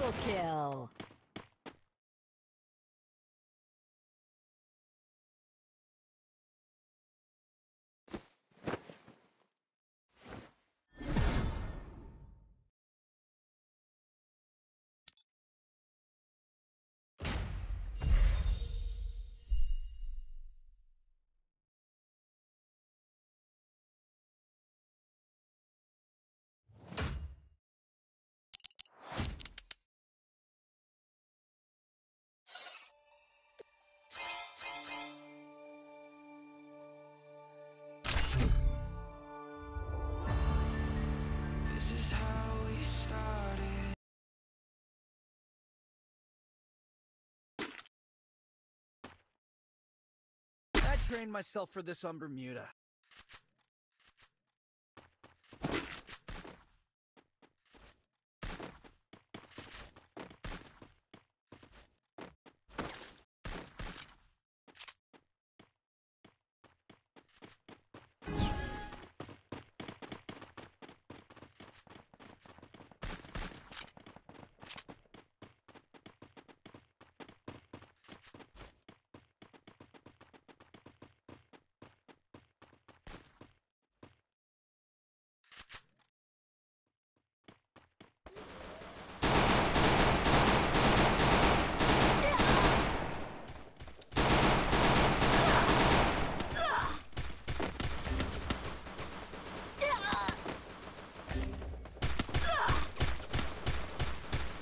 Triple kill. Trained myself for this on Bermuda.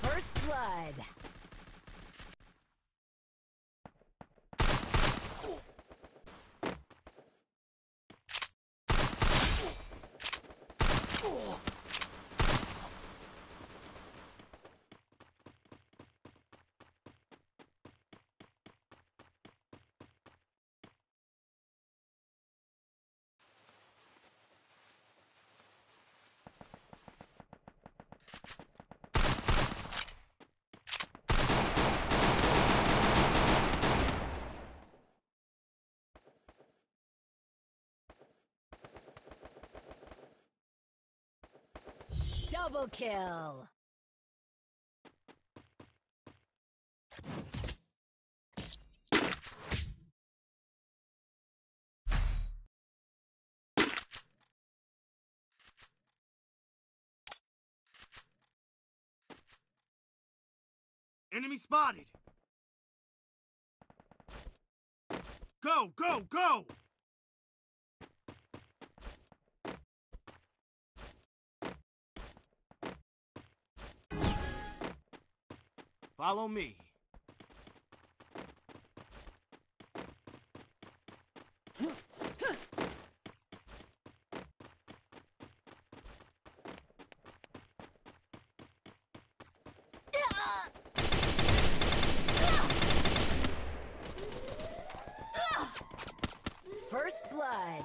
First blood. Double kill. Enemy spotted! Go, go, go! Follow me. First blood.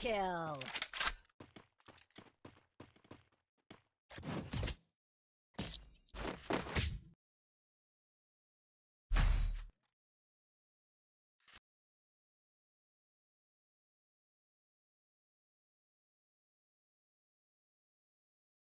kill.